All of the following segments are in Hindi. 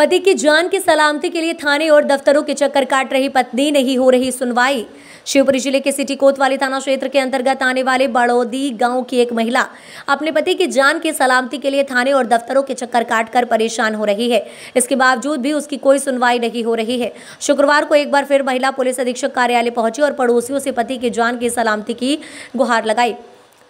पति की जान की सलामती के लिए थाने और दफ्तरों के चक्कर काट रही पत्नी, नहीं हो रही सुनवाई। शिवपुरी ज़िले के सिटी कोतवाली थाना क्षेत्र के अंतर्गत आने वाले बड़ौदी गाँव की एक महिला अपने पति की जान की सलामती के लिए थाने और दफ्तरों के चक्कर काटकर परेशान हो रही है। इसके बावजूद भी उसकी कोई सुनवाई नहीं हो रही है। शुक्रवार को एक बार फिर महिला पुलिस अधीक्षक कार्यालय पहुँची और पड़ोसियों से पति की जान की सलामती की गुहार लगाई।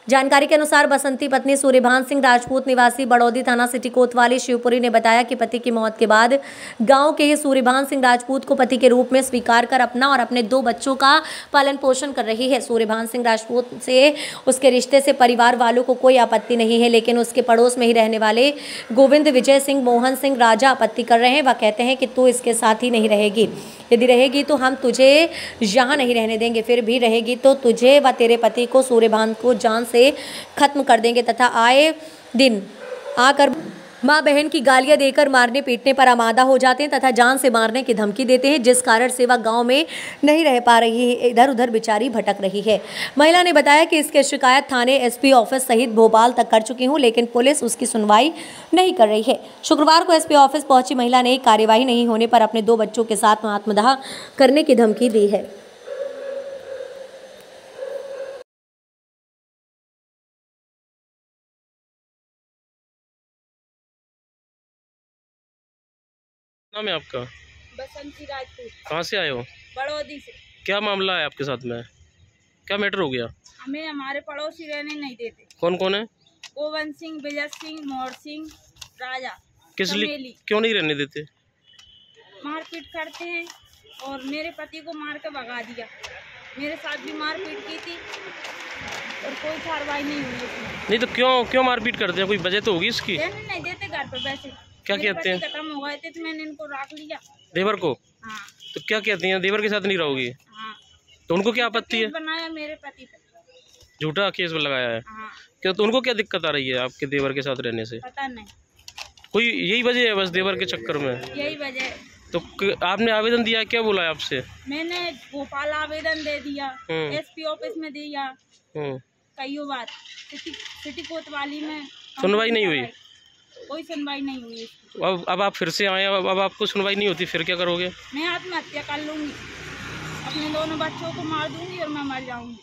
जानकारी के अनुसार बसंती पत्नी सूर्यभान सिंह राजपूत निवासी बड़ौदी थाना सिटी कोतवाली शिवपुरी ने बताया कि पति की मौत के बाद गाँव के ही सूर्यभान सिंह राजपूत को पति के रूप में स्वीकार कर अपना और अपने दो बच्चों का पालन पोषण कर रही है। सूर्यभान सिंह राजपूत से उसके रिश्ते से परिवार वालों को कोई आपत्ति नहीं है, लेकिन उसके पड़ोस में ही रहने वाले गोविंद विजय सिंह, मोहन सिंह राजा आपत्ति कर रहे हैं। वह कहते हैं कि तू इसके साथ ही नहीं रहेगी। यदि रहेगी तो हम तुझे यहाँ नहीं रहने देंगे, फिर भी रहेगी तो तुझे व तेरे पति को सूर्यभान को जान से खत्म कर देंगे तथा आए दिन आकर माँ बहन की गालियाँ देकर मारने पीटने पर आमादा हो जाते हैं तथा जान से मारने की धमकी देते हैं, जिस कारण से वह गाँव में नहीं रह पा रही है। इधर उधर बेचारी भटक रही है। महिला ने बताया कि इसके शिकायत थाने एसपी ऑफ़िस सहित भोपाल तक कर चुकी हूँ, लेकिन पुलिस उसकी सुनवाई नहीं कर रही है। शुक्रवार को एसपी ऑफ़िस पहुँची, महिला ने कार्यवाही नहीं होने पर अपने दो बच्चों के साथ आत्मदाह करने की धमकी दी है। नाम है आपका? बसंती राजपूत। कहाँ से आए हो? बड़ौदी से। क्या मामला है आपके साथ में? क्या मैटर हो गया? हमें हमारे पड़ोसी रहने नहीं देते। कौन कौन है? गोवंत सिंह विजय सिंह मोहर सिंह राजा किस लिए क्यों नहीं रहने देते? मारपीट करते हैं और मेरे पति को मार के भगा दिया। मेरे साथ भी मारपीट की थी और कोई कार्रवाई नहीं हुई नहीं तो क्यों क्यों मारपीट करते हैं? कोई वजह तो होगी इसकी नहीं देते घर पे वैसे। क्या कहते हैं? खत्म हो गए थे तो मैंने इनको रख लिया। देवर को? हाँ। तो क्या कहती हैं? देवर के साथ नहीं रहोगी? हाँ। तो उनको क्या आपत्ति है? बनाया मेरे पति झूठा केस लगाया है। हाँ। क्या तो उनको क्या दिक्कत आ रही है आपके देवर के साथ रहने से? पता नहीं। कोई यही वजह है बस देवर के चक्कर में? यही वजह तो आपने आवेदन दिया क्या बोला है आपसे? मैंने भोपाल आवेदन दे दिया हम्म। एसपी ऑफ़िस में दिया। हम्म, कईयों बार सिटी कोतवाली में सुनवाई नहीं हुई? कोई सुनवाई नहीं हुई। अब अब आप फिर से आए अब अब आपको सुनवाई नहीं होती फिर क्या करोगे? मैं आत्महत्या कर लूँगी। अपने दोनों बच्चों को मार दूँगी और मैं मर जाऊँगी।